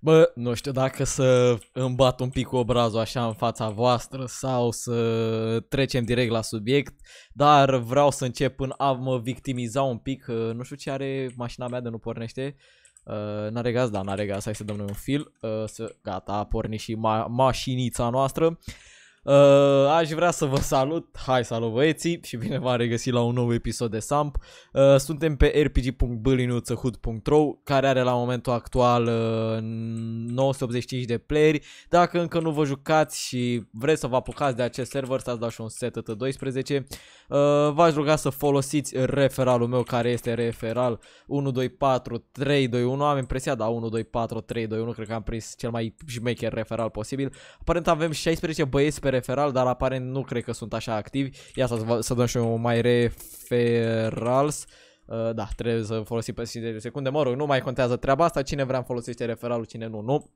Bă, nu știu dacă să îmi bat un pic cu obrazul așa în fața voastră sau să trecem direct la subiect, dar vreau să încep până a mă victimiza un pic, nu știu ce are mașina mea de nu pornește, Uh, n-are gaz? Da, n-are gaz, hai să dăm noi un fil. Uh, să, gata, a pornit și ma- mașinița noastră. Uh, aș vrea să vă salut, hai salut băieții și bine v-am regăsit la un nou episod de Samp. Uh, suntem pe rpg.bălinuțăhud.ro care are la momentul actual uh, 985 de playeri. Dacă încă nu vă jucați și vreți să vă apucați de acest server, să-ți dau și un set 12 uh, v-aș ruga să folosiți referalul meu care este referal 124321. Am impresia, da, 124321, cred că am prins cel mai șmecher referal posibil. Aparent avem 16 băieți pe referal, dar aparent nu cred că sunt așa activi. Ia să, să dăm și un mai referals. Uh, da, trebuie să folosim pe 50 de secunde. Mă rog, nu mai contează treaba asta. Cine vrea folosește referalul, cine nu, nu.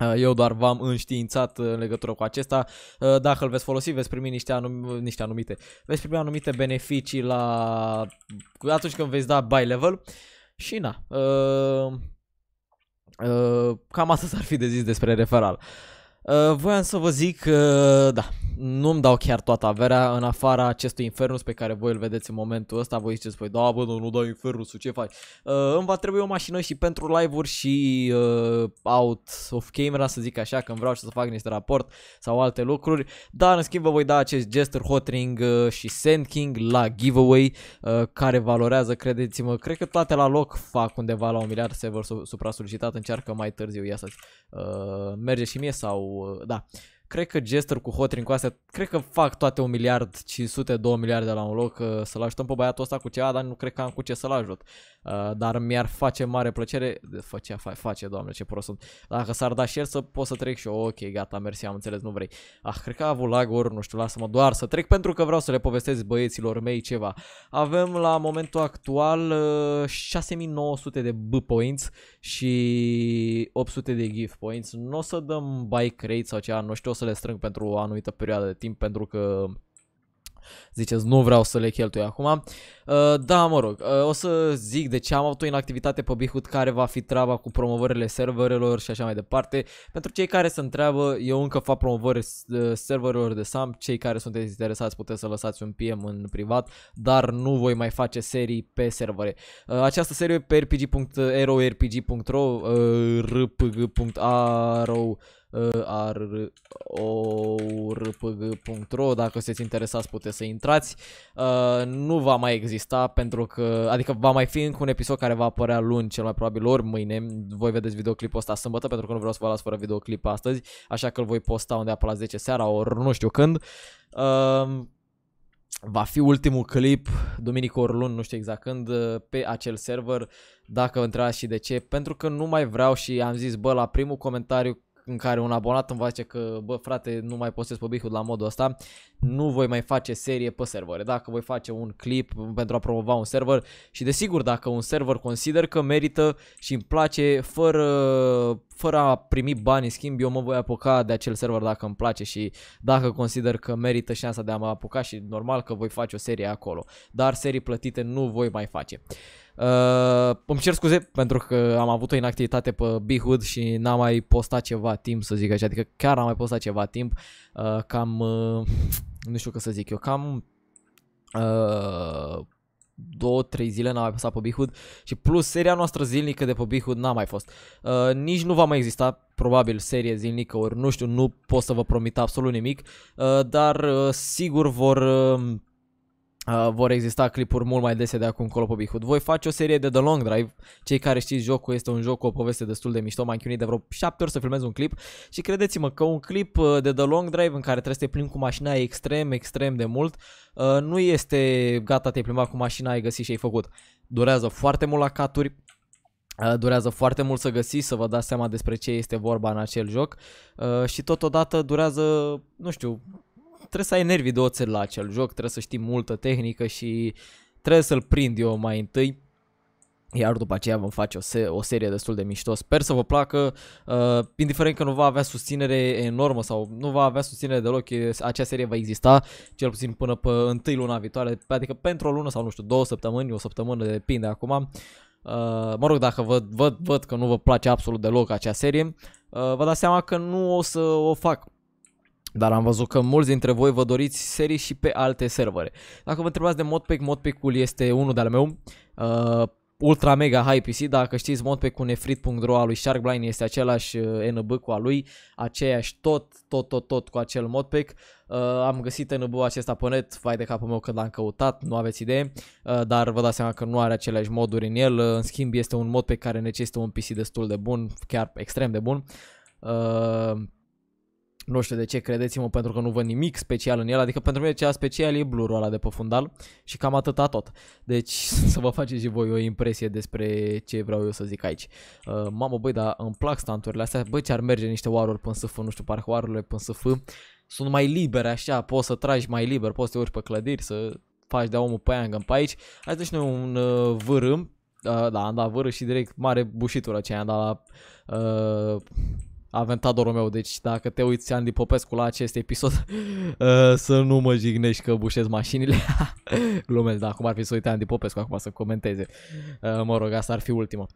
Uh, eu doar v-am înștiințat în legătură cu acesta. Uh, dacă îl veți folosi, veți primi niște, anum niște anumite. Veți primi anumite beneficii la atunci când veți da buy level. Și na. Uh, uh, cam asta s-ar fi de zis despre referal. Uh, voiam să vă zic că, uh, da, nu-mi dau chiar toată averea în afara acestui Infernus pe care voi îl vedeți în momentul ăsta. Voi ziceți, păi da, bă, nu, nu dau Infernusul, ce faci? Uh, îmi va trebui o mașină și pentru live-uri și uh, out of camera, să zic așa, când vreau să fac niște raport sau alte lucruri. Dar, în schimb, vă voi da acest Jester, Hotring uh, și Sand King la giveaway, uh, care valorează, credeți-mă, cred că toate la loc fac undeva la un miliard server supra-solicitat, încearcă mai târziu, ia să uh, merge și mie sau, uh, da. Cred că Jester cu Hotrin cu astea, cred că fac toate un miliard 500, 2 miliarde la un loc uh, să-l ajutăm pe băiatul ăsta cu ceva, dar nu cred că am cu ce să-l ajut. Uh, dar mi-ar face mare plăcere, face, face, doamne, ce prost sunt. Dacă s-ar da share să pot să trec și eu, ok, gata, mersi, am înțeles, nu vrei. Ah, cred că a avut lag ori, nu știu, lasă-mă doar să trec pentru că vreau să le povestesc băieților mei ceva. Avem la momentul actual uh, 6900 de B points și 800 de gift points. Nu o să dăm bike rate sau ceva, nu știu, o să le strâng pentru o anumită perioadă de timp pentru că ziceți nu vreau să le cheltui acum. Uh, da, mă rog, uh, o să zic de ce am avut o inactivitate pe Bihut care va fi treaba cu promovările serverelor și așa mai departe. Pentru cei care se întreabă, eu încă fac promovări uh, serverelor de SAM, cei care sunteți interesați puteți să lăsați un PM în privat, dar nu voi mai face serii pe servere. Uh, această serie pe rpg.ro, rpg.ro, uh, rpg.ro arpg.ro Dacă sunteți interesați puteți să intrați. Uh, Nu va mai exista pentru că Adică va mai fi încă un episod care va apărea luni Cel mai probabil ori mâine. Voi vedeți videoclipul ăsta sâmbătă pentru că nu vreau să vă las fără videoclip astăzi Așa că îl voi posta undeva pe la 10 seara ori nu știu când. Uh, Va fi ultimul clip, duminică ori luni, nu știu exact când, pe acel server, dacă vă întrebați și de ce, pentru că nu mai vreau și am zis, bă, la primul comentariu în care un abonat îmi va zice că, bă frate, nu mai postez pe Bihud la modul ăsta, nu voi mai face serie pe servere. Dacă voi face un clip pentru a promova un server și desigur dacă un server consider că merită și îmi place fără, fără a primi bani în schimb, eu mă voi apuca de acel server dacă îmi place și dacă consider că merită șansa de a mă apuca și normal că voi face o serie acolo. Dar serii plătite nu voi mai face. Uh, îmi cer scuze pentru că am avut o inactivitate pe Bihud și n-am mai postat ceva timp, să zic așa, adică chiar am mai postat ceva timp, uh, cam, uh, nu știu că să zic eu, cam uh, două, trei zile n-am mai postat pe Bihud și plus seria noastră zilnică de pe Bihud n-a mai fost. Uh, nici nu va mai exista probabil serie zilnică ori nu știu, nu pot să vă promit absolut nimic, uh, dar uh, sigur vor... Uh, Uh, vor exista clipuri mult mai dese de acum încolo pe Bihud. Voi face o serie de The Long Drive. Cei care știți jocul este un joc cu o poveste destul de mișto. M-am chinuit de vreo 7 ori să filmez un clip și credeți-mă că un clip uh, de The Long Drive în care trebuie să te plimbi cu mașina extrem, extrem de mult uh, nu este gata te plimba cu mașina, ai găsit și ai făcut. Durează foarte mult la caturi, uh, Durează foarte mult să găsiți, să vă dați seama despre ce este vorba în acel joc uh, și totodată durează, nu știu, trebuie să ai nervii de oțel la acel joc, trebuie să știi multă tehnică și trebuie să-l prind eu mai întâi. Iar după aceea vom face o, se- o serie destul de mișto. Sper să vă placă, uh, indiferent că nu va avea susținere enormă sau nu va avea susținere deloc, acea serie va exista, cel puțin până pe întâi luna viitoare, adică pentru o lună sau nu știu, două săptămâni, o săptămână, depinde acum. Uh, mă rog, dacă văd, văd, văd că nu vă place absolut deloc acea serie, uh, vă dați seama că nu o să o fac. Dar am văzut că mulți dintre voi vă doriți serii și pe alte servere. Dacă vă întrebați de modpack, modpack-ul este unul de-al meu. Uh, ultra mega high PC, dacă știți modpack-ul nefrit.ro al lui Sharkblind este același uh, NB cu al lui, aceeași tot, tot, tot, tot cu acel modpack. Uh, am găsit NB-ul acesta pe net, vai de capul meu că l-am căutat, nu aveți idee, uh, dar vă dați seama că nu are aceleași moduri în el, uh, în schimb este un modpack care necesită un PC destul de bun, chiar extrem de bun. Uh, nu știu de ce, credeți-mă, pentru că nu văd nimic special în el, adică pentru mine cea special e blurul ăla de pe fundal și cam atâta tot. Deci să vă faceți și voi o impresie despre ce vreau eu să zic aici. Uh, mamă, băi, dar îmi plac stanturile astea, băi, ce ar merge niște waruri până SF, nu știu, parcă warurile până SF sunt mai libere așa, poți să tragi mai liber, poți să te urci pe clădiri, să faci de omul pe aia pe aici. Hai să noi un uh, vârâm, uh, da, am dat vârâ și direct mare bușitură ce am dat la... Uh, aventadorul meu, deci dacă te uiți Andy Popescu la acest episod, uh, să nu mă jignești că bușez mașinile. Glumesc, dar acum ar fi să uite Andy Popescu acum să comenteze. Uh, mă rog, asta ar fi ultima.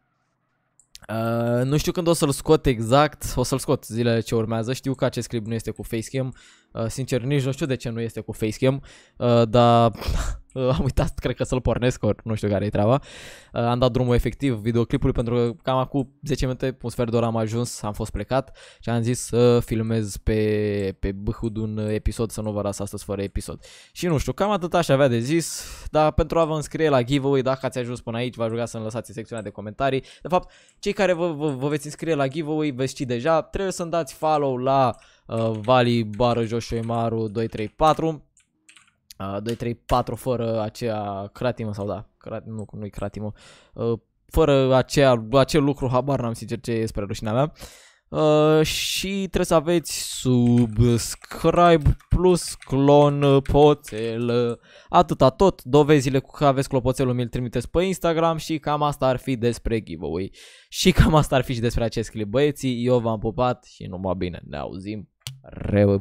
Uh, nu știu când o să-l scot exact, o să-l scot zilele ce urmează, știu că acest clip nu este cu facecam, uh, sincer nici nu știu de ce nu este cu facecam, uh, dar Uh, am uitat, cred că să-l pornesc, ori nu știu care e treaba. Uh, am dat drumul efectiv videoclipului pentru că cam acum 10 minute, un sfert de oră am ajuns, am fost plecat și am zis să filmez pe, pe bâhud un episod, să nu vă las astăzi fără episod. Și nu știu, cam atât aș avea de zis, dar pentru a vă înscrie la giveaway, dacă ați ajuns până aici, vă ruga să-mi lăsați în secțiunea de comentarii. De fapt, cei care vă, vă, vă veți înscrie la giveaway, veți ști deja, trebuie să-mi dați follow la uh, Vali Bară Joșoimaru 234 Uh, 2, 3, 4 fără aceea cratimă sau da, crat, nu, nu-i cratimă, uh, fără aceea, acel lucru, habar n-am sincer ce e spre rușinea mea. Uh, și trebuie să aveți subscribe plus clon poțel. Atâta tot, dovezile cu că aveți clopoțelul mi-l trimiteți pe Instagram și cam asta ar fi despre giveaway. Și cam asta ar fi și despre acest clip băieții, eu v-am pupat și numai bine, ne auzim. Reu.